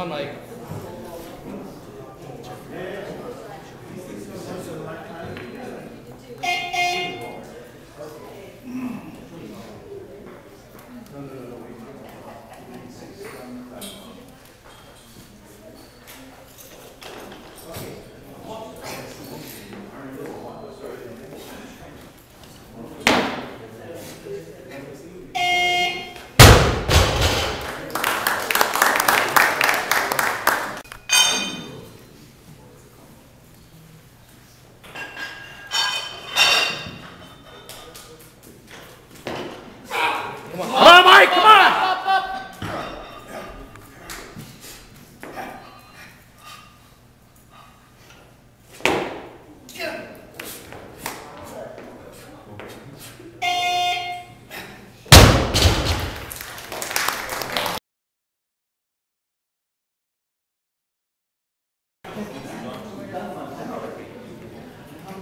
One, Mike. Oh, Mike, come on!